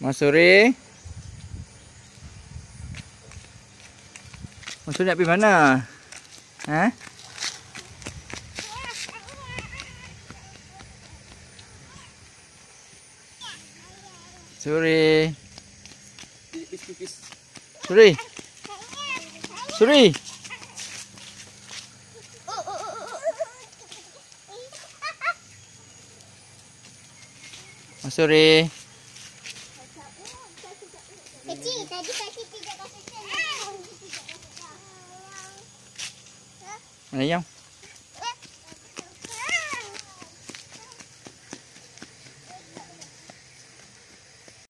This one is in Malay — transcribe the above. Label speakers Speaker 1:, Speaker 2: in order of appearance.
Speaker 1: Masuri. Masuri nak pergi mana? Ha? Suri. Suri. Suri. Masuri.
Speaker 2: Kecil, tadi kaki tidak kasih
Speaker 1: yang?